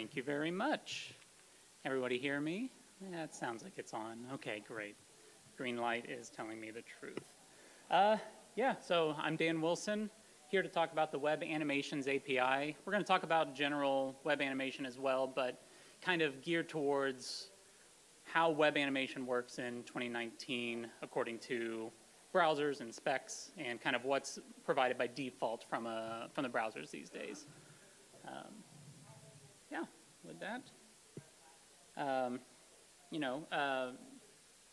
Thank you very much. Everybody hear me? Yeah, sounds like it's on. Okay, great. Green light is telling me the truth. Uh, yeah, so I'm Dan Wilson, here to talk about the Web Animations API. We're going to talk about general web animation as well, but kind of geared towards how web animation works in 2019 according to browsers and specs and kind of what's provided by default from, a, uh, from the browsers these days. Um, with that. Um, you know, uh,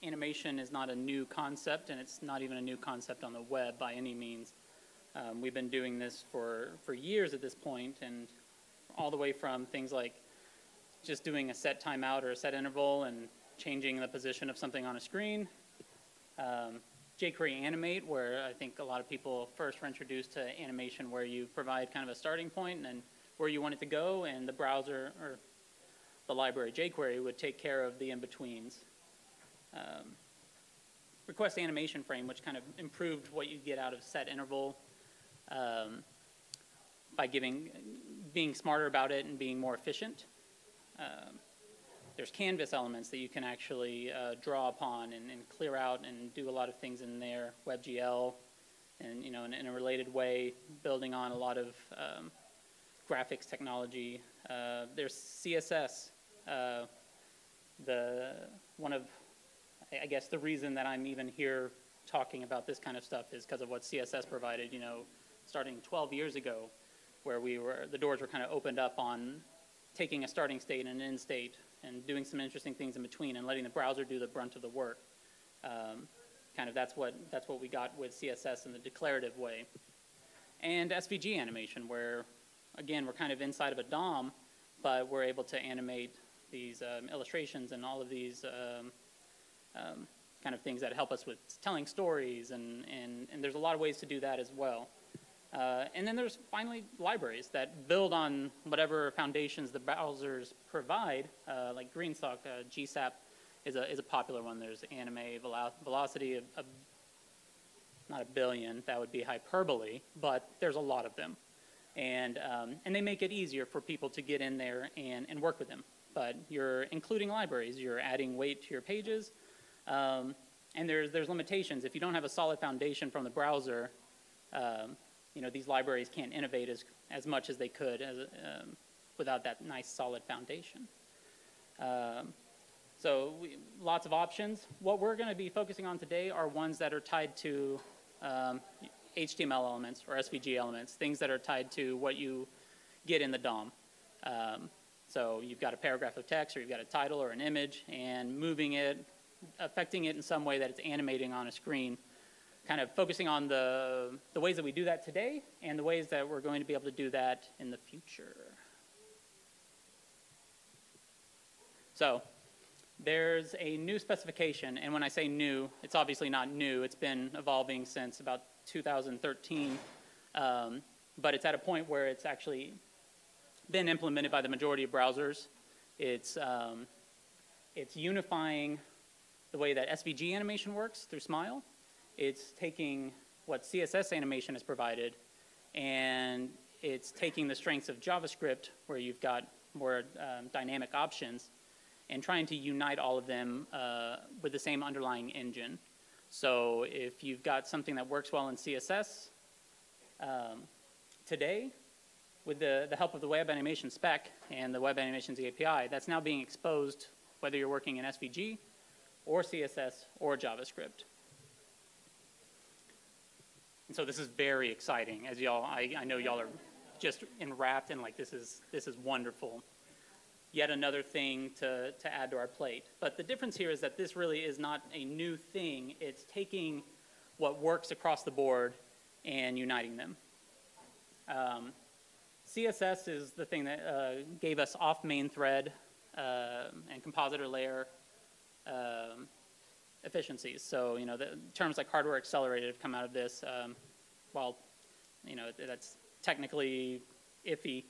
animation is not a new concept, and it's not even a new concept on the web by any means. Um, we've been doing this for, for years at this point, and all the way from things like just doing a set timeout or a set interval and changing the position of something on a screen. Um, jQuery Animate, where I think a lot of people first were introduced to animation, where you provide kind of a starting point and then where you want it to go, and the browser or the library jQuery would take care of the in-betweens. Um, request animation frame, which kind of improved what you get out of set interval um, by giving, being smarter about it and being more efficient. Um, there's canvas elements that you can actually uh, draw upon and, and, clear out and do a lot of things in there. WebGL, and you know, in, in a related way, building on a lot of um, graphics technology. Uh, there's CSS. Uh, the one of, I guess, the reason that I'm even here talking about this kind of stuff is because of what CSS provided. You know, starting 12 years ago, where we were the doors were kind of opened up on taking a starting state and an end state and doing some interesting things in between and letting the browser do the brunt of the work. Um, kind of that's what that's what we got with CSS in the declarative way. And SVG animation, where again, we're kind of inside of a DOM, but we're able to animate these um, illustrations and all of these um, um, kind of things that help us with telling stories, and, and, and there's a lot of ways to do that as well. Uh, and then there's finally libraries that build on whatever foundations the browsers provide, uh, like GreenSock, uh, GSAP is a, is a popular one. There's Anime, Velo Velocity, a, not a billion, that would be hyperbole, but there's a lot of them and, um, and they make it easier for people to get in there and, and work with them. But you're including libraries, you're adding weight to your pages, um, and there's, there's limitations. If you don't have a solid foundation from the browser, um, you know, these libraries can't innovate as, as much as they could as, um, without that nice solid foundation. Um, so we, lots of options. What we're to be focusing on today are ones that are tied to um, HTML elements or SVG elements, things that are tied to what you get in the DOM. Um, so you've got a paragraph of text or you've got a title or an image and moving it, affecting it in some way that it's animating on a screen, kind of focusing on the, the ways that we do that today and the ways that we're going to be able to do that in the future. So there's a new specification, and when I say new, it's obviously not new. It's been evolving since about 2013, um, but it's at a point where it's actually been implemented by the majority of browsers. It's, um, it's unifying the way that SVG animation works through SMIL. It's taking what CSS animation has provided and it's taking the strengths of JavaScript where you've got more um, dynamic options and trying to unite all of them uh, with the same underlying engine. So if you've got something that works well in CSS um, today, with the, the help of the web animation spec and the web animations API, that's now being exposed whether you're working in SVG or CSS or JavaScript. And so this is very exciting, as y'all, I, I know y'all are just enwrapped in like, this is, this is wonderful yet another thing to, to add to our plate. But the difference here is that this really is not a new thing. It's taking what works across the board and uniting them. Um, CSS is the thing that uh, gave us off main thread uh, and compositor layer um, efficiencies. So, you know, the terms like hardware accelerated have come out of this. Um, while, you know, that's technically iffy,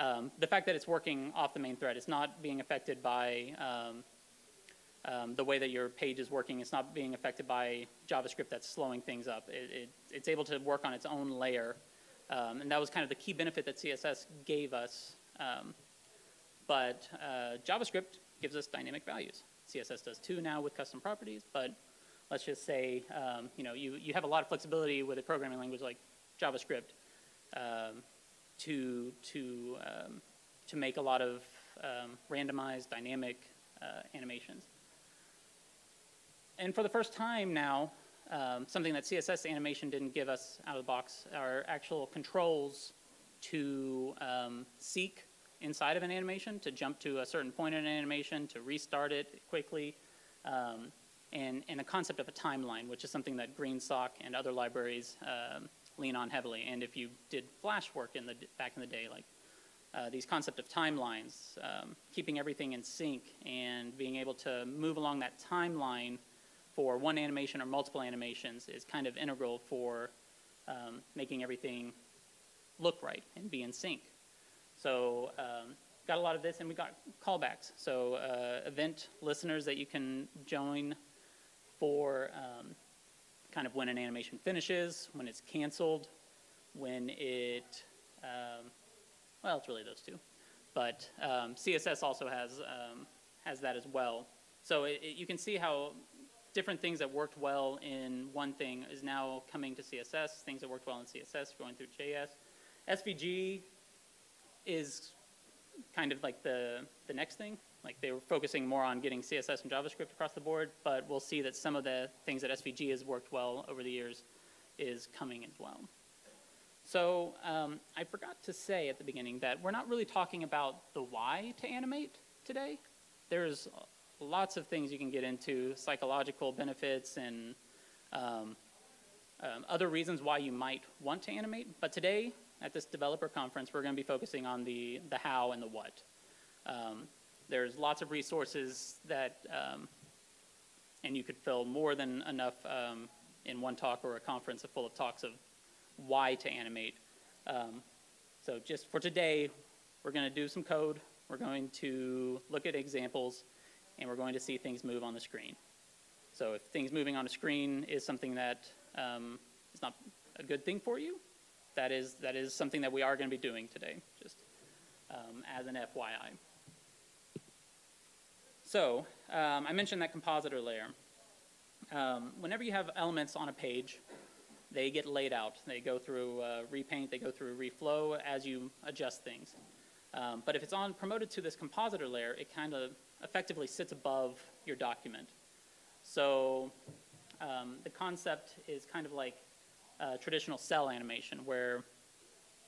um, the fact that it's working off the main thread, it's not being affected by um, um, the way that your page is working. It's not being affected by JavaScript that's slowing things up. It, it, it's able to work on its own layer. Um, and that was kind of the key benefit that CSS gave us. Um, but uh, JavaScript gives us dynamic values. CSS does too now with custom properties, but let's just say, um, you know, you, you have a lot of flexibility with a programming language like JavaScript um, to, to, um, to make a lot of um, randomized dynamic uh, animations. And for the first time now, um, something that CSS animation didn't give us out of the box are actual controls to um, seek inside of an animation, to jump to a certain point in an animation, to restart it quickly, um, and, and a concept of a timeline, which is something that GreenSock and other libraries um, lean on heavily. And if you did Flash work in the, back in the day, like uh, these concept of timelines, um, keeping everything in sync and being able to move along that timeline for one animation or multiple animations is kind of integral for um, making everything look right and be in sync. So um, got a lot of this, and we got callbacks. So uh, event listeners that you can join for um, kind of when an animation finishes, when it's canceled, when it, um, well, it's really those two. But um, CSS also has, um, has that as well. So it, it, you can see how different things that worked well in one thing is now coming to CSS, things that worked well in CSS going through JS. SVG is kind of like the, the next thing. Like they were focusing more on getting CSS and JavaScript across the board, but we'll see that some of the things that SVG has worked well over the years is coming as well. So um, I forgot to say at the beginning that we're not really talking about the why to animate today. There's lots of things you can get into, psychological benefits and um, um, other reasons why you might want to animate. But today, at this developer conference, we're going to be focusing on the, the how and the what. Um, there's lots of resources that, um, and you could fill more than enough um, in one talk or a conference full of talks of why to animate. Um, so just for today, we're going to do some code. We're going to look at examples, and we're going to see things move on the screen. So if things moving on a screen is something that um, is not a good thing for you, that is, that is something that we are going to be doing today, just um, as an FYI. So um, I mentioned that compositor layer. Um, whenever you have elements on a page, they get laid out. They go through uh, repaint, they go through reflow as you adjust things. Um, but if it's on promoted to this compositor layer, it kind of effectively sits above your document. So um, the concept is kind of like uh, traditional cell animation where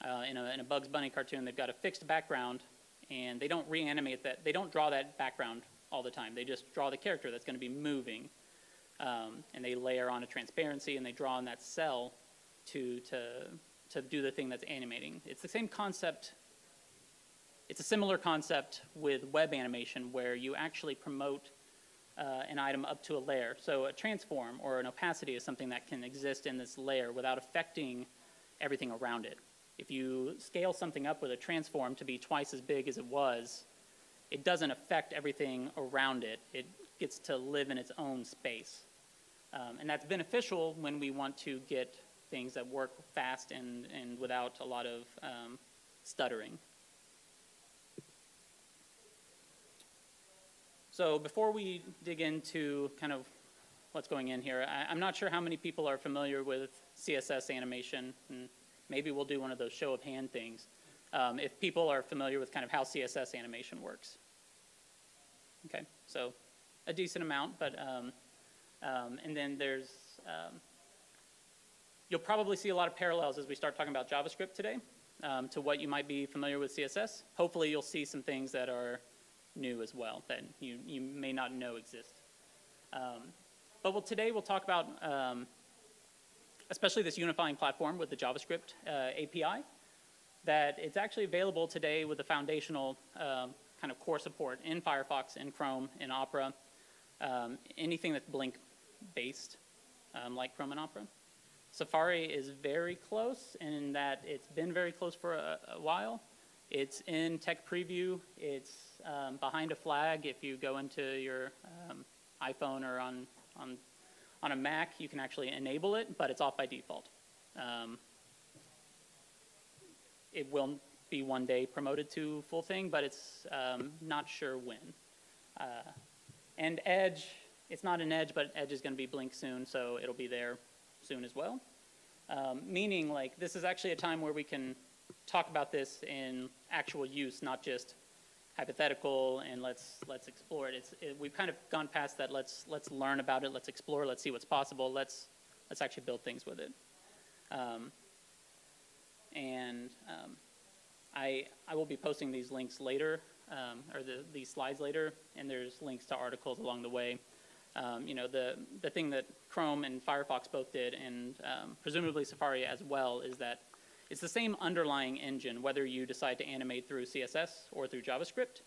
uh, in, a, in a Bugs Bunny cartoon they've got a fixed background and they don't reanimate that, they don't draw that background all the time. They just draw the character that's going to be moving. Um, and they layer on a transparency and they draw on that cell to, to, to do the thing that's animating. It's the same concept, it's a similar concept with web animation where you actually promote uh, an item up to a layer. So a transform or an opacity is something that can exist in this layer without affecting everything around it. If you scale something up with a transform to be twice as big as it was, it doesn't affect everything around it. It gets to live in its own space. Um, and that's beneficial when we want to get things that work fast and, and without a lot of um, stuttering. So before we dig into kind of what's going in here, I, am not sure how many people are familiar with CSS animation, and maybe we'll do one of those show of hand things. Um, if people are familiar with kind of how CSS animation works. Okay, so a decent amount, but, um, um, and then there's, um, you'll probably see a lot of parallels as we start talking about JavaScript today um, to what you might be familiar with CSS. Hopefully you'll see some things that are new as well that you, you may not know exist. Um, but we'll, today we'll talk about um, especially this unifying platform with the JavaScript uh, API, that it's actually available today with the foundational uh, kind of core support in Firefox, in Chrome, in Opera, um, anything that's Blink based, um, like Chrome and Opera. Safari is very close in that it's been very close for a, a while. It's in tech preview. It's um, behind a flag. If you go into your um, iPhone or on, on, on a Mac, you can actually enable it, but it's off by default. Um, it will be one day promoted to full thing, but it's um, not sure when. Uh, and Edge, it's not an Edge, but Edge is going to be Blink soon, so it'll be there soon as well. Um, meaning, like, this is actually a time where we can talk about this in actual use, not just hypothetical and let's let's explore it. It's it, we've kind of gone past that. Let's let's learn about it. Let's explore. Let's see what's possible. Let's let's actually build things with it. Um, and um, I I will be posting these links later um, or the, these slides later, and there's links to articles along the way. Um, you know the the thing that Chrome and Firefox both did, and um, presumably Safari as well, is that it's the same underlying engine, whether you decide to animate through CSS or through JavaScript.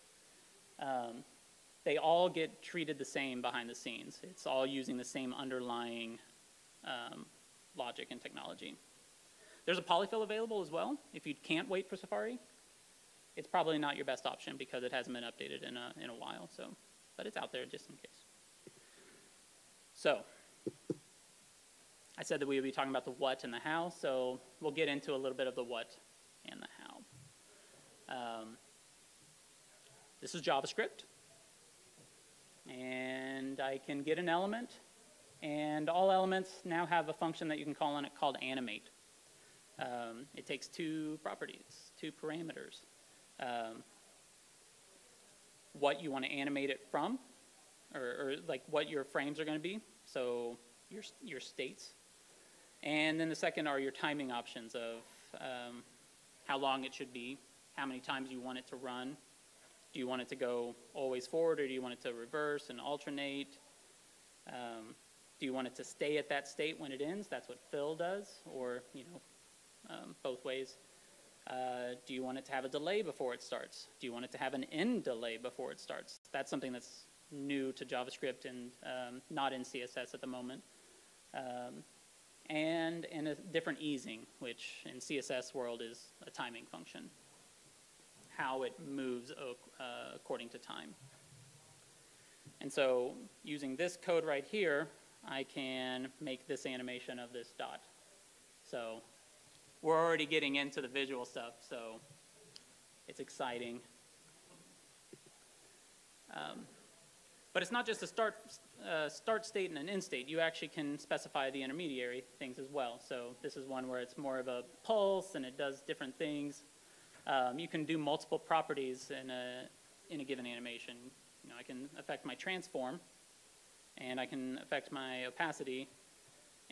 Um, they all get treated the same behind the scenes. It's all using the same underlying um, logic and technology. There's a polyfill available as well if you can't wait for Safari. It's probably not your best option because it hasn't been updated in a, in a while, so, but it's out there just in case. So, I said that we would be talking about the what and the how, so we'll get into a little bit of the what and the how. Um, this is JavaScript, and I can get an element, and all elements now have a function that you can call on it called animate. Um, it takes two properties, two parameters. Um, what you want to animate it from, or, or like what your frames are going to be, so your, your states and then the second are your timing options of um, how long it should be, how many times you want it to run. Do you want it to go always forward or do you want it to reverse and alternate? Um, do you want it to stay at that state when it ends? That's what fill does, or you know, um, both ways. Uh, do you want it to have a delay before it starts? Do you want it to have an end delay before it starts? That's something that's new to JavaScript and um, not in CSS at the moment. Um, and in a different easing, which in CSS world is a timing function, how it moves uh, according to time. And so using this code right here, I can make this animation of this dot. So we're already getting into the visual stuff, so it's exciting. Um, but it's not just a start, uh, start state and an end state. You actually can specify the intermediary things as well. So this is one where it's more of a pulse and it does different things. Um, you can do multiple properties in a, in a given animation. You know, I can affect my transform and I can affect my opacity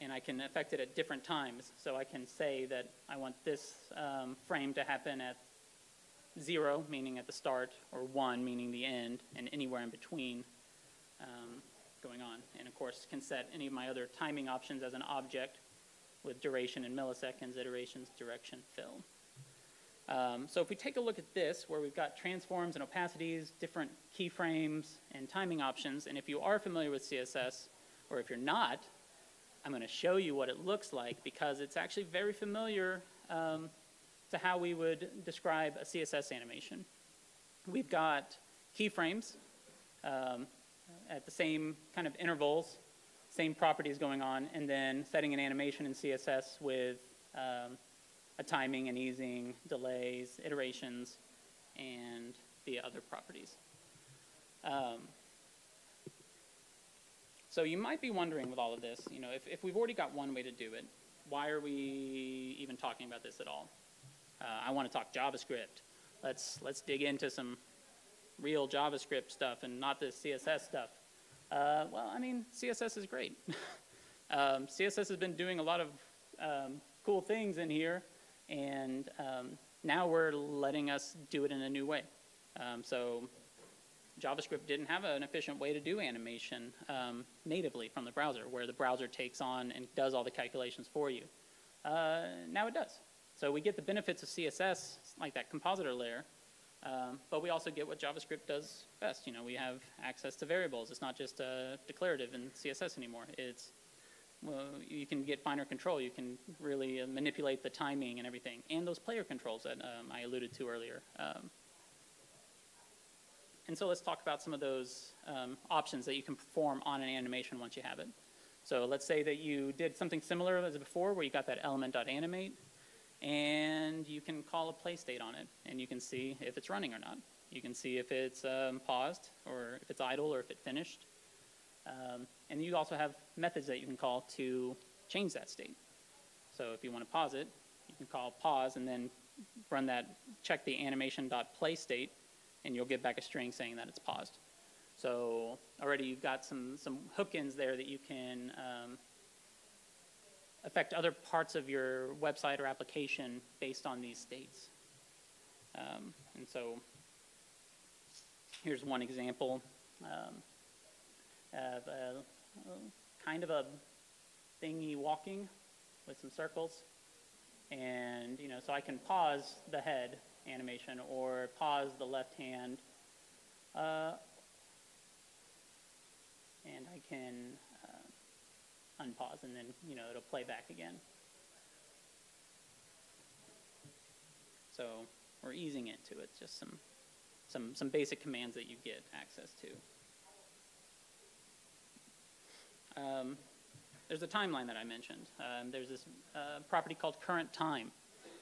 and I can affect it at different times. So I can say that I want this um, frame to happen at zero, meaning at the start, or one, meaning the end, and anywhere in between um, going on. And of course, can set any of my other timing options as an object with duration in milliseconds, iterations, direction, fill. Um, so if we take a look at this, where we've got transforms and opacities, different keyframes, and timing options, and if you are familiar with CSS, or if you're not, I'm going to show you what it looks like because it's actually very familiar um, to how we would describe a CSS animation. We've got keyframes. Um, at the same kind of intervals, same properties going on, and then setting an animation in CSS with um, a timing and easing, delays, iterations, and the other properties. Um, so you might be wondering with all of this, you know, if, if we've already got one way to do it, why are we even talking about this at all? Uh, I want to talk JavaScript. Let's, let's dig into some real JavaScript stuff and not this CSS stuff? Uh, well, I mean, CSS is great. um, CSS has been doing a lot of um, cool things in here, and um, now we're letting us do it in a new way. Um, so JavaScript didn't have an efficient way to do animation um, natively from the browser, where the browser takes on and does all the calculations for you. Uh, now it does. So we get the benefits of CSS, like that compositor layer, um, but we also get what JavaScript does best. You know, we have access to variables. It's not just uh, declarative in CSS anymore. It's well, you can get finer control. You can really uh, manipulate the timing and everything, and those player controls that um, I alluded to earlier. Um, and so let's talk about some of those um, options that you can perform on an animation once you have it. So let's say that you did something similar as before, where you got that element.animate, and you can call a play state on it, and you can see if it's running or not. You can see if it's um, paused, or if it's idle, or if it finished. Um, and you also have methods that you can call to change that state. So if you want to pause it, you can call pause and then run that, check the animation.play state, and you'll get back a string saying that it's paused. So already you've got some, some hook-ins there that you can um, affect other parts of your website or application based on these states. Um, and so here's one example um, of a, a kind of a thingy walking with some circles. And, you know, so I can pause the head animation or pause the left hand. Uh, and I can uh, unpause and then, you know, it'll play back again. So we're easing into it, just some, some, some basic commands that you get access to. Um, there's a timeline that I mentioned. Um, there's this uh, property called current time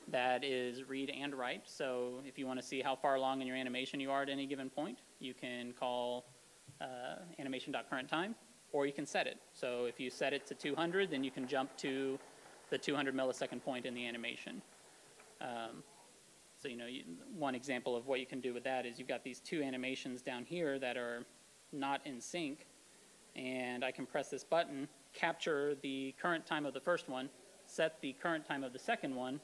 that is read and write. So if you want to see how far along in your animation you are at any given point, you can call uh, animation.current or you can set it. So if you set it to 200, then you can jump to the 200 millisecond point in the animation. Um, so, you know, you, one example of what you can do with that is you've got these two animations down here that are not in sync, and I can press this button, capture the current time of the first one, set the current time of the second one,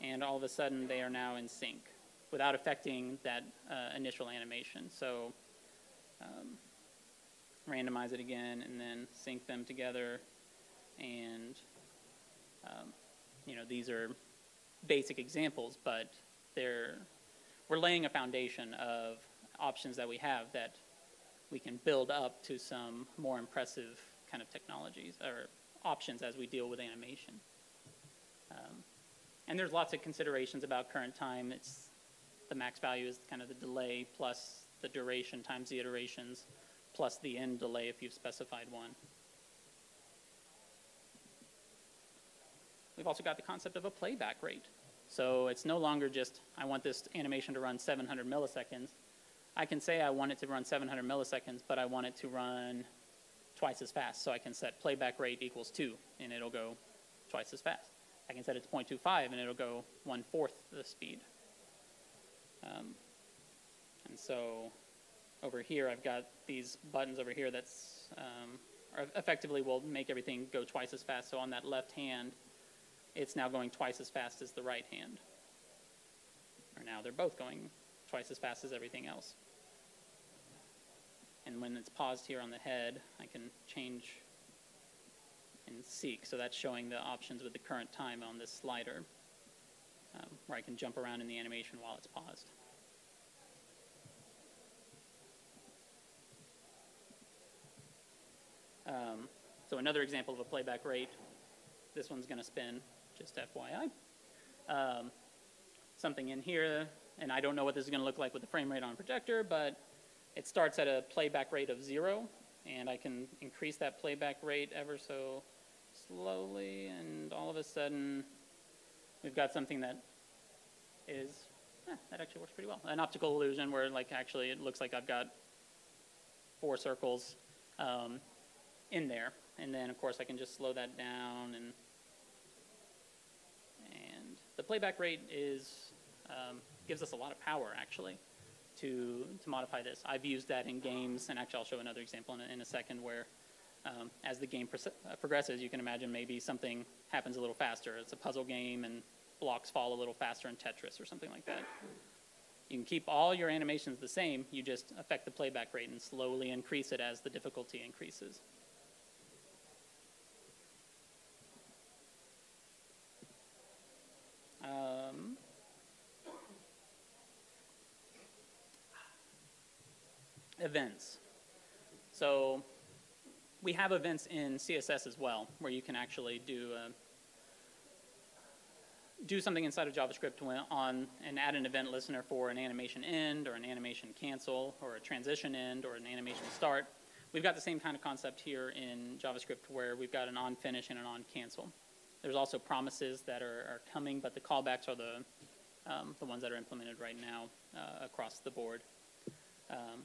and all of a sudden they are now in sync without affecting that uh, initial animation. So um, randomize it again and then sync them together. And, um, you know, these are basic examples, but they're, we're laying a foundation of options that we have that we can build up to some more impressive kind of technologies or options as we deal with animation. Um, and there's lots of considerations about current time. It's the max value is kind of the delay plus the duration times the iterations plus the end delay if you've specified one. We've also got the concept of a playback rate. So it's no longer just, I want this animation to run 700 milliseconds. I can say I want it to run 700 milliseconds, but I want it to run twice as fast. So I can set playback rate equals 2, and it'll go twice as fast. I can set it to 0.25 and it'll go one-fourth the speed. Um, and so over here, I've got these buttons over here that's um, are effectively will make everything go twice as fast. So on that left hand, it's now going twice as fast as the right hand. Or now they're both going twice as fast as everything else. And when it's paused here on the head, I can change and seek. So that's showing the options with the current time on this slider, um, where I can jump around in the animation while it's paused. Um, so another example of a playback rate, this one's going to spin, just FYI. Um, something in here, and I don't know what this is going to look like with the frame rate on projector, but it starts at a playback rate of zero, and I can increase that playback rate ever so slowly, and all of a sudden, we've got something that is, eh, that actually works pretty well. An optical illusion where like actually it looks like I've got four circles um, in there. And then of course I can just slow that down and and the playback rate is um, gives us a lot of power actually to to modify this. I've used that in games, and actually I'll show another example in a, in a second where um, as the game uh, progresses, you can imagine maybe something happens a little faster. It's a puzzle game and blocks fall a little faster in Tetris or something like that. You can keep all your animations the same, you just affect the playback rate and slowly increase it as the difficulty increases. Um, events. So we have events in CSS as well, where you can actually do uh, do something inside of JavaScript on and add an event listener for an animation end or an animation cancel or a transition end or an animation start. We've got the same kind of concept here in JavaScript where we've got an on finish and an on cancel there's also promises that are, are coming, but the callbacks are the, um, the ones that are implemented right now uh, across the board. Um,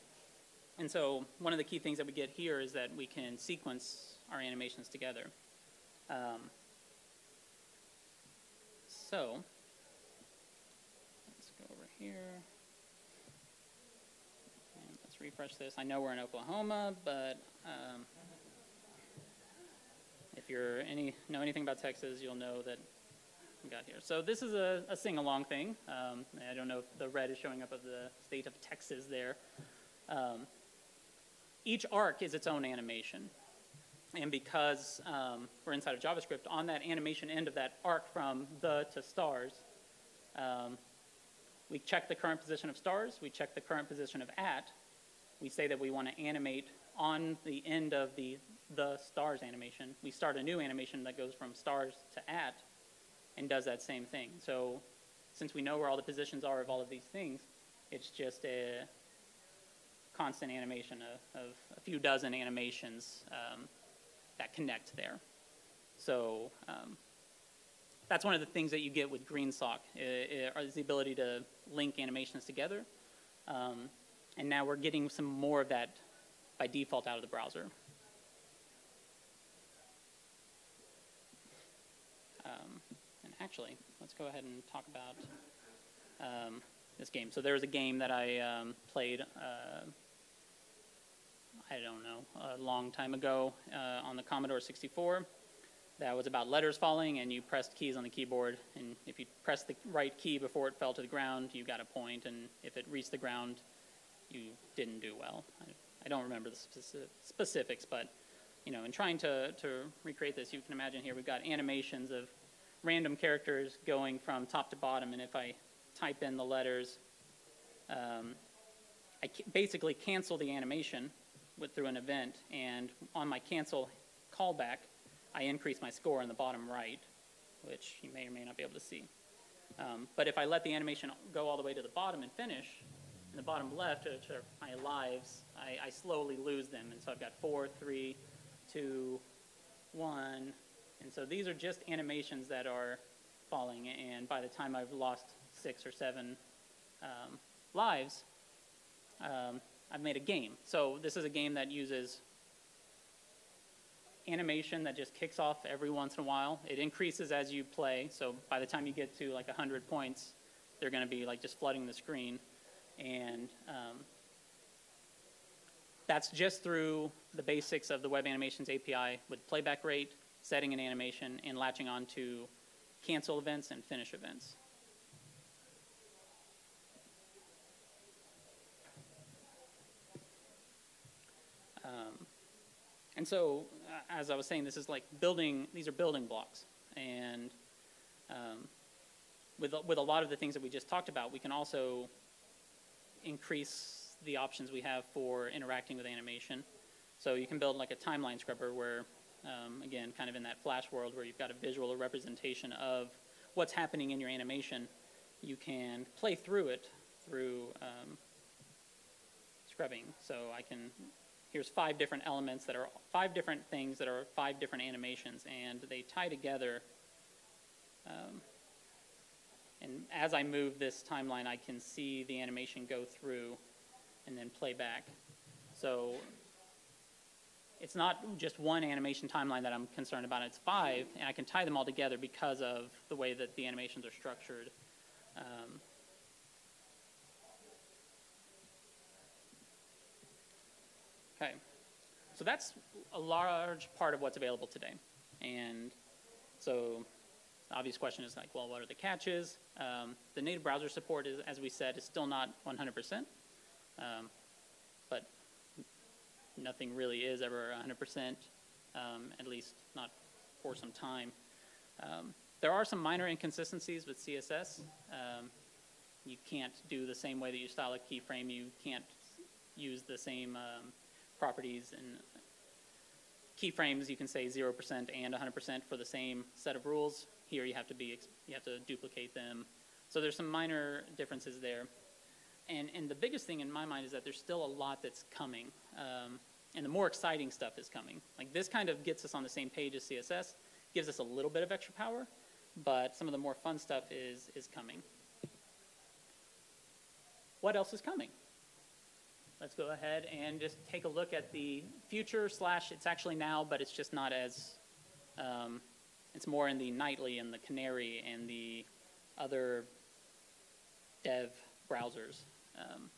and so one of the key things that we get here is that we can sequence our animations together. Um, so let's go over here. And let's refresh this. I know we're in Oklahoma, but um, if you're any know anything about Texas, you'll know that we got here. So this is a, a sing-along thing. Um, I don't know if the red is showing up of the state of Texas there. Um, each arc is its own animation. And because um, we're inside of JavaScript, on that animation end of that arc from the to stars, um, we check the current position of stars, we check the current position of at, we say that we want to animate on the end of the the stars animation. We start a new animation that goes from stars to at and does that same thing. So since we know where all the positions are of all of these things, it's just a constant animation of, of a few dozen animations um, that connect there. So um, that's one of the things that you get with GreenSock is the ability to link animations together. Um, and now we're getting some more of that by default out of the browser. Um, and actually, let's go ahead and talk about um, this game. So there was a game that I um, played, uh, I don't know, a long time ago uh, on the Commodore 64 that was about letters falling and you pressed keys on the keyboard. And if you pressed the right key before it fell to the ground you got a point. And if it reached the ground you didn't do well. I, I don't remember the specifics but you know in trying to, to recreate this you can imagine here we've got animations of random characters going from top to bottom. And if I type in the letters um, I basically cancel the animation through an event and on my cancel callback I increase my score in the bottom right, which you may or may not be able to see. Um, but if I let the animation go all the way to the bottom and finish, in the bottom left, which are my lives, I, I slowly lose them. And so I've got four, three, two, one. And so these are just animations that are falling. And by the time I've lost six or seven um, lives, um, I've made a game. So this is a game that uses animation that just kicks off every once in a while. It increases as you play, so by the time you get to like 100 points, they're going to be like just flooding the screen. And um, that's just through the basics of the Web Animations API with playback rate, setting an animation, and latching on to cancel events and finish events. Um, and so as I was saying, this is like building, these are building blocks. And um, with, with a lot of the things that we just talked about, we can also increase the options we have for interacting with animation. So you can build like a timeline scrubber where, um, again, kind of in that flash world where you've got a visual representation of what's happening in your animation, you can play through it through um, scrubbing. So I can here's five different elements that are five different things that are five different animations, and they tie together. Um, and as I move this timeline, I can see the animation go through and then play back. So it's not just one animation timeline that I'm concerned about, it's five, and I can tie them all together because of the way that the animations are structured. Um, Okay, so that's a large part of what's available today. And so the obvious question is like, well, what are the catches? Um, the native browser support, is, as we said, is still not 100%, um, but nothing really is ever 100%, um, at least not for some time. Um, there are some minor inconsistencies with CSS. Um, you can't do the same way that you style a keyframe. You can't use the same um, properties and keyframes, you can say 0% and 100% for the same set of rules. Here you have to be you have to duplicate them. So there's some minor differences there. And, and the biggest thing in my mind is that there's still a lot that's coming. Um, and the more exciting stuff is coming. Like this kind of gets us on the same page as CSS. gives us a little bit of extra power, but some of the more fun stuff is, is coming. What else is coming? Let's go ahead and just take a look at the future slash, it's actually now, but it's just not as, um, it's more in the nightly and the canary and the other dev browsers. Um,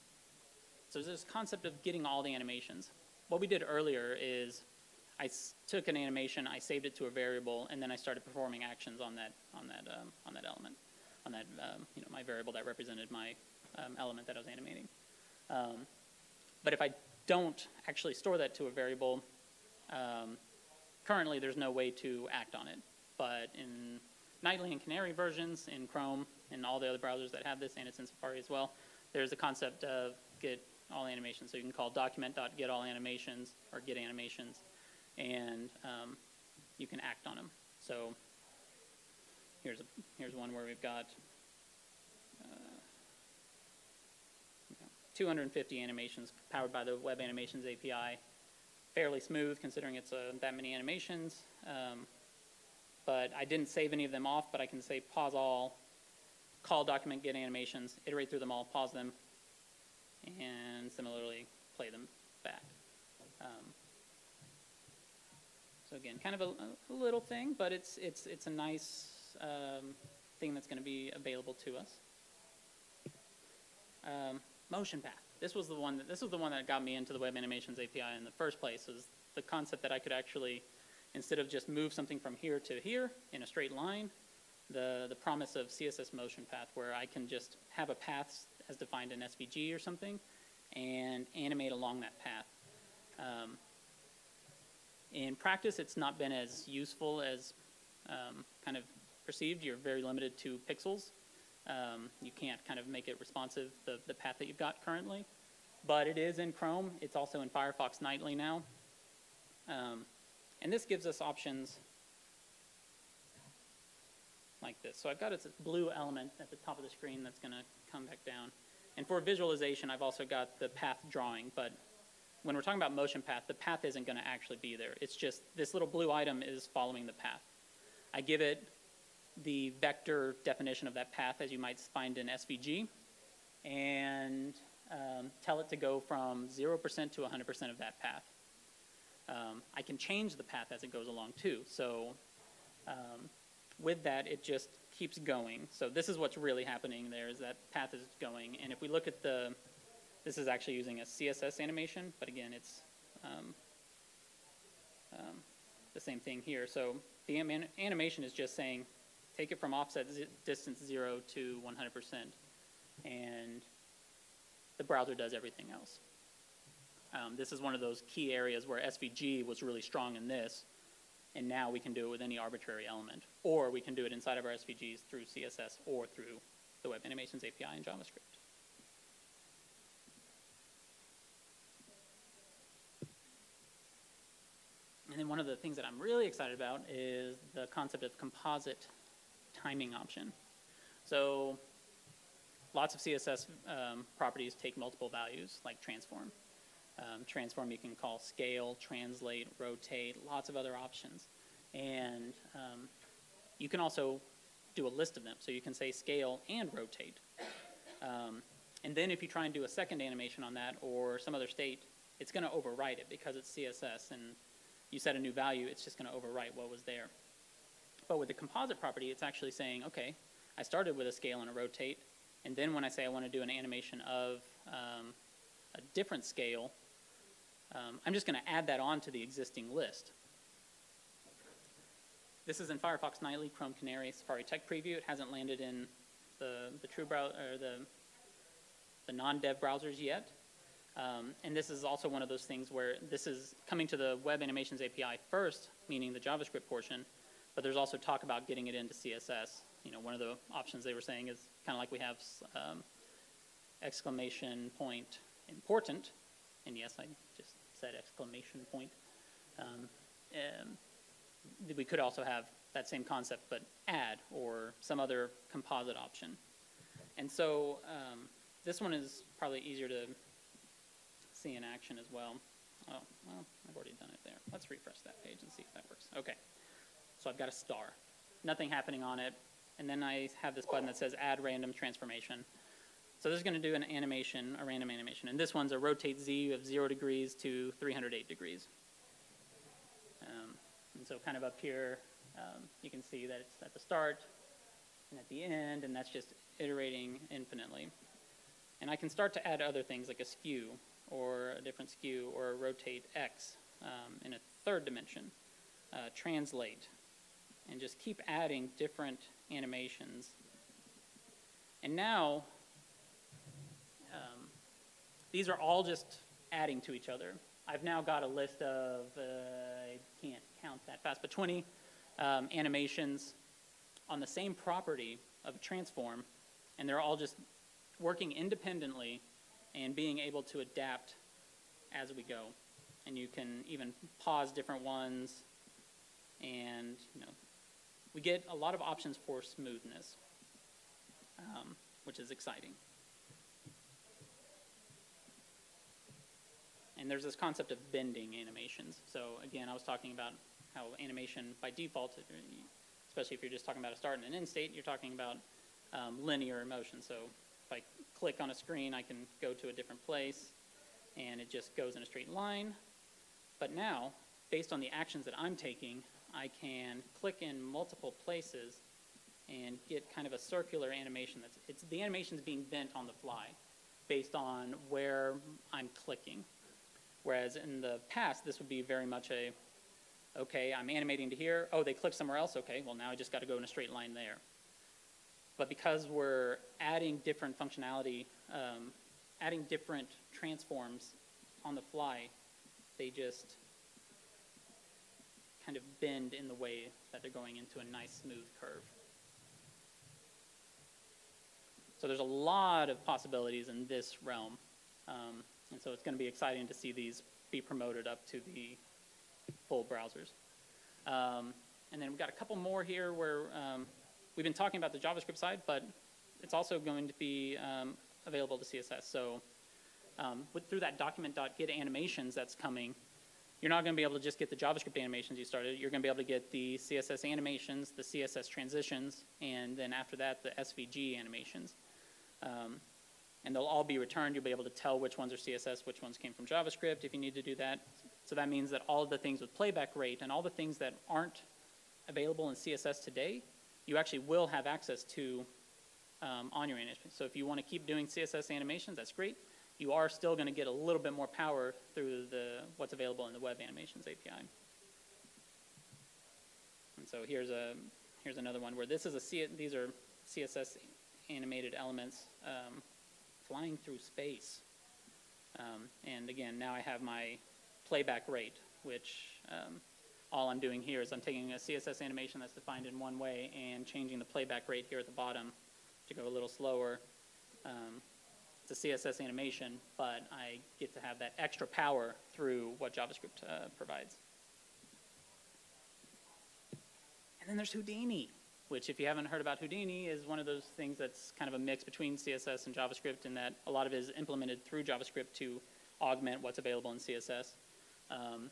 so there's this concept of getting all the animations. What we did earlier is I took an animation, I saved it to a variable, and then I started performing actions on that on that um, on that element, on that um, you know my variable that represented my um, element that I was animating. But if I don't actually store that to a variable, um, currently there's no way to act on it. But in Nightly and Canary versions, in Chrome, and all the other browsers that have this, and it's in Safari as well, there's a concept of get all animations. So you can call document.get all animations or get animations, and um, you can act on them. So here's a, here's one where we've got 250 animations powered by the Web Animations API. Fairly smooth considering it's uh, that many animations. Um, but I didn't save any of them off, but I can say pause all, call document get animations, iterate through them all, pause them, and similarly play them back. Um, so again, kind of a, a, little thing, but it's, it's, it's a nice um, thing that's going to be available to us. Um, motion path. This was the one that this was the one that got me into the Web Animations API in the first place. Was the concept that I could actually, instead of just move something from here to here in a straight line, the the promise of CSS motion path, where I can just have a path as defined in SVG or something, and animate along that path. Um, in practice, it's not been as useful as um, kind of perceived. You're very limited to pixels. Um, you can't kind of make it responsive, the, the path that you've got currently. But it is in Chrome. It's also in Firefox Nightly now. Um, and this gives us options like this. So I've got a blue element at the top of the screen that's going to come back down. And for visualization, I've also got the path drawing. But when we're talking about motion path, the path isn't going to actually be there. It's just this little blue item is following the path. I give it the vector definition of that path as you might find in SVG and um, tell it to go from 0% to 100% of that path. Um, I can change the path as it goes along too. So um, with that, it just keeps going. So this is what's really happening there is that path is going. And if we look at the, this is actually using a CSS animation, but again, it's um, um, the same thing here. So the animation is just saying, take it from offset distance 0 to 100%, and the browser does everything else. Um, this is one of those key areas where SVG was really strong in this, and now we can do it with any arbitrary element. Or we can do it inside of our SVGs through CSS or through the Web Animations API in JavaScript. And then one of the things that I'm really excited about is the concept of composite timing option. So lots of CSS um, properties take multiple values, like transform. Um, transform you can call scale, translate, rotate, lots of other options. And um, you can also do a list of them. So you can say scale and rotate. Um, and then if you try and do a second animation on that or some other state, it's going to overwrite it because it's CSS and you set a new value, it's just going to overwrite what was there. But with the composite property, it's actually saying, okay, I started with a scale and a rotate, and then when I say I want to do an animation of um, a different scale, um, I'm just going to add that on to the existing list. This is in Firefox Nightly, Chrome Canary, Safari Tech Preview. It hasn't landed in the, the true browser, or the, the non-dev browsers yet. Um, and this is also one of those things where this is coming to the Web Animations API first, meaning the JavaScript portion, but there's also talk about getting it into CSS. You know, one of the options they were saying is kind of like we have um, exclamation point important, and yes, I just said exclamation point. Um, we could also have that same concept, but add or some other composite option. And so um, this one is probably easier to see in action as well. Oh, well, I've already done it there. Let's refresh that page and see if that works. Okay. So I've got a star, nothing happening on it. And then I have this button that says add random transformation. So this is going to do an animation, a random animation. And this one's a rotate Z of 0 degrees to 308 degrees. Um, and so kind of up here, um, you can see that it's at the start and at the end, and that's just iterating infinitely. And I can start to add other things like a skew or a different skew or a rotate X um, in a third dimension, uh, translate, and just keep adding different animations. And now, um, these are all just adding to each other. I've now got a list of, uh, I can't count that fast, but 20 um, animations on the same property of transform, and they're all just working independently and being able to adapt as we go. And you can even pause different ones, and you know, we get a lot of options for smoothness, um, which is exciting. And there's this concept of bending animations. So again, I was talking about how animation by default, especially if you're just talking about a start and an end state, you're talking about um, linear motion. So if I click on a screen, I can go to a different place, and it just goes in a straight line. But now, based on the actions that I'm taking, I can click in multiple places and get kind of a circular animation. That's it's the animation is being bent on the fly, based on where I'm clicking. Whereas in the past, this would be very much a, okay, I'm animating to here. Oh, they click somewhere else. Okay, well now I just got to go in a straight line there. But because we're adding different functionality, um, adding different transforms on the fly, they just kind of bend in the way that they're going into a nice smooth curve. So there's a lot of possibilities in this realm. Um, and so it's going to be exciting to see these be promoted up to the full browsers. Um, and then we've got a couple more here where um, we've been talking about the JavaScript side, but it's also going to be um, available to CSS. So um, with, through that document.get animations that's coming, you're not going to be able to just get the JavaScript animations you started. You're going to be able to get the CSS animations, the CSS transitions, and then after that, the SVG animations. Um, and they'll all be returned. You'll be able to tell which ones are CSS, which ones came from JavaScript if you need to do that. So that means that all of the things with playback rate and all the things that aren't available in CSS today you actually will have access to um, on your animation. So if you want to keep doing CSS animations, that's great. You are still going to get a little bit more power through the what's available in the Web Animations API. And so here's a here's another one where this is a C these are CSS animated elements um, flying through space. Um, and again, now I have my playback rate, which um, all I'm doing here is I'm taking a CSS animation that's defined in one way and changing the playback rate here at the bottom to go a little slower. Um, a CSS animation, but I get to have that extra power through what JavaScript uh, provides. And then there's Houdini, which if you haven't heard about Houdini is one of those things that's kind of a mix between CSS and JavaScript in that a lot of it is implemented through JavaScript to augment what's available in CSS. Um,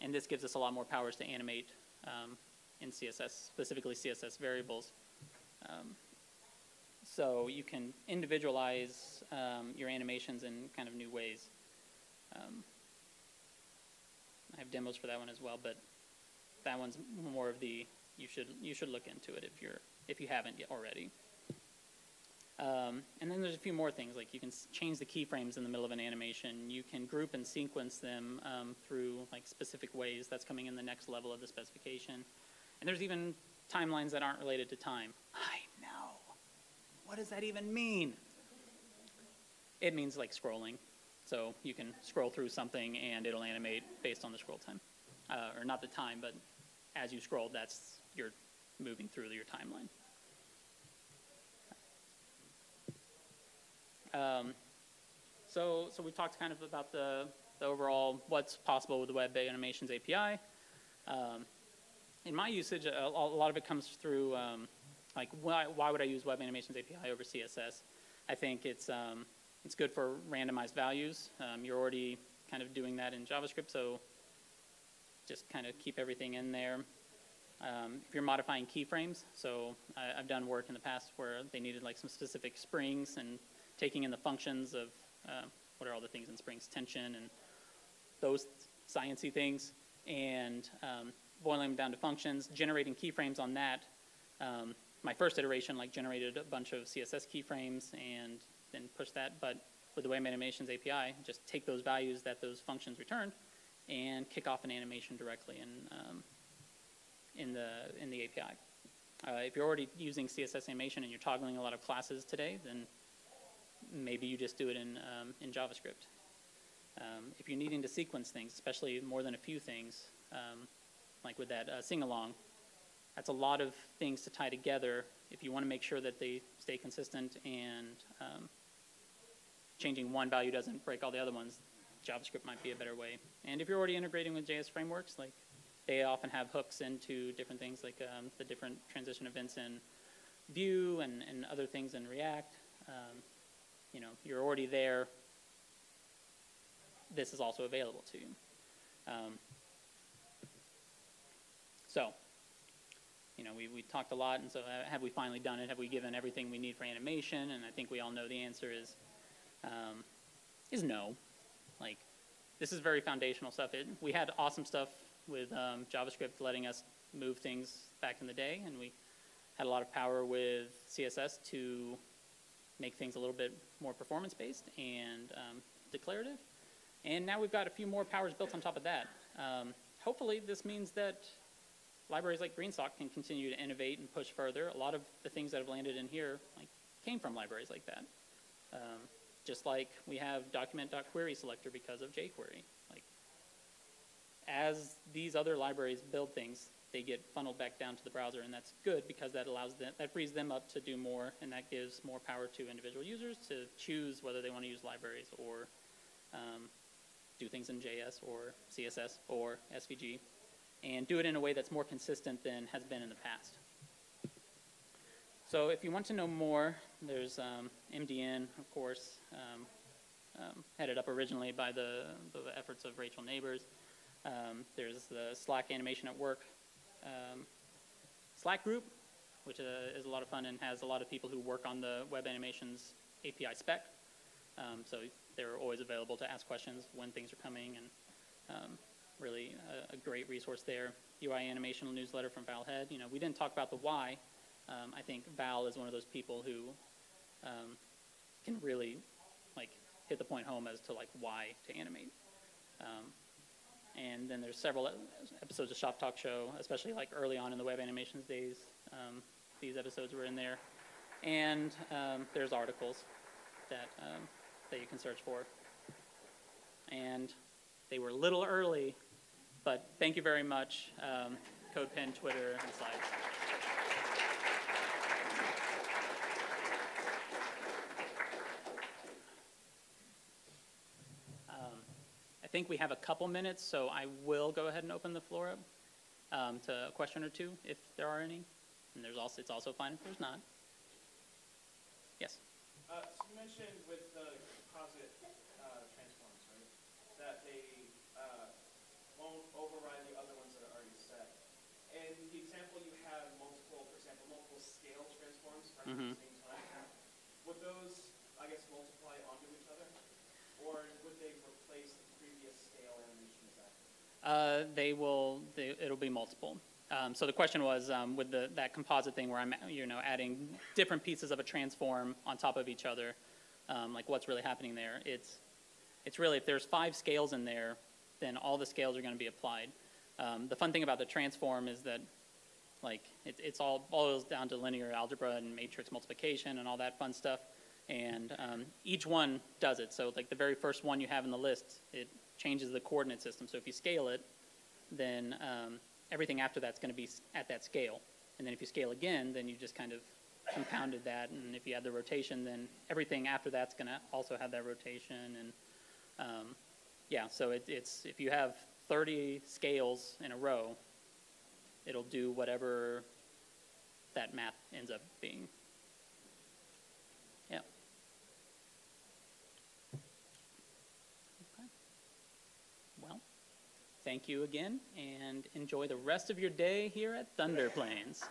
and this gives us a lot more powers to animate um, in CSS, specifically CSS variables. Um, so you can individualize um, your animations in kind of new ways. Um, I have demos for that one as well, but that one's more of the you should you should look into it if you're if you haven't yet already. Um, and then there's a few more things, like you can change the keyframes in the middle of an animation. You can group and sequence them um, through like specific ways. That's coming in the next level of the specification. And there's even timelines that aren't related to time. What does that even mean? It means like scrolling. So you can scroll through something and it'll animate based on the scroll time. Uh, or not the time, but as you scroll, that's you're moving through your timeline. Um, so, so we talked kind of about the, the overall what's possible with the Web Animations API. Um, in my usage, a, a, lot of it comes through um, like why, why would I use Web Animations API over CSS? I think it's um, it's good for randomized values. Um, you're already kind of doing that in JavaScript, so just kind of keep everything in there. Um, if you're modifying keyframes, so I, I've done work in the past where they needed like some specific springs and taking in the functions of uh, what are all the things in springs, tension and those sciency things, and um, boiling them down to functions, generating keyframes on that. Um, my first iteration like generated a bunch of CSS keyframes and then pushed that, but with the Web Animations API, just take those values that those functions returned and kick off an animation directly in, um, in, the, in the API. Uh, if you're already using CSS animation and you're toggling a lot of classes today, then maybe you just do it in, um, in JavaScript. Um, if you're needing to sequence things, especially more than a few things, um, like with that uh, sing-along, that's a lot of things to tie together if you want to make sure that they stay consistent and um, changing one value doesn't break all the other ones, JavaScript might be a better way. And if you're already integrating with JS frameworks, like they often have hooks into different things like um, the different transition events in Vue and, and other things in React. Um, you know, you're already there. This is also available to you. Um, so, you know, we, we talked a lot, and so uh, have we finally done it? Have we given everything we need for animation? And I think we all know the answer is, um, is no. Like, this is very foundational stuff. It, we had awesome stuff with um, JavaScript letting us move things back in the day, and we had a lot of power with CSS to make things a little bit more performance-based and um, declarative. And now we've got a few more powers built on top of that. Um, hopefully this means that libraries like Greensock can continue to innovate and push further. A lot of the things that have landed in here like, came from libraries like that. Um, just like we have document.query selector because of jQuery. Like, as these other libraries build things, they get funneled back down to the browser, and that's good because that allows them, that frees them up to do more, and that gives more power to individual users to choose whether they want to use libraries or um, do things in JS or CSS or SVG, and do it in a way that's more consistent than has been in the past. So if you want to know more, there's um, MDN, of course, um, um, headed up originally by the, the efforts of Rachel Nabors. Um, there's the Slack Animation at Work um, Slack group, which uh, is a lot of fun and has a lot of people who work on the web animations API spec. Um, so they're always available to ask questions when things are coming and really a, a, great resource there. UI animation newsletter from Val Head. You know, we didn't talk about the why, um, I think Val is one of those people who um, can really like hit the point home as to like why to animate. Um, and then there's several episodes of Shop Talk Show, especially like early on in the web animations days. Um, these episodes were in there, and um, there's articles that um, that you can search for. And they were a little early, but thank you very much. CodePen, Twitter, and Slides. I think we have a couple minutes, so I will go ahead and open the floor up um, to a question or two, if there are any. And there's also, it's also fine if there's not. Yes? Uh, so you mentioned with the composite uh, transforms, right, that they uh, won't override the other ones that are already set. And the example you have multiple, for example, multiple scale transforms running mm -hmm. at the mm-hmm. same time. Would those, I guess, multiply onto each other? Or would they replace the previous scale animation exactly? uh, they will, they, it'll be multiple. Um, so the question was um, with the, that composite thing where I'm you know, adding different pieces of a transform on top of each other, um, like what's really happening there. It's, it's really, if there's five scales in there, then all the scales are going to be applied. Um, the fun thing about the transform is that like it, it's all boils down to linear algebra and matrix multiplication and all that fun stuff. And um, each one does it. So like the very first one you have in the list, it changes the coordinate system. So if you scale it, then um, everything after that's going to be at that scale. And then if you scale again, then you just kind of compounded that. And if you add the rotation, then everything after that's going to also have that rotation. And um, yeah, so it, it's if you have 30 scales in a row, it'll do whatever that math ends up being. Yeah. Okay. Well, thank you again, and enjoy the rest of your day here at ThunderPlains.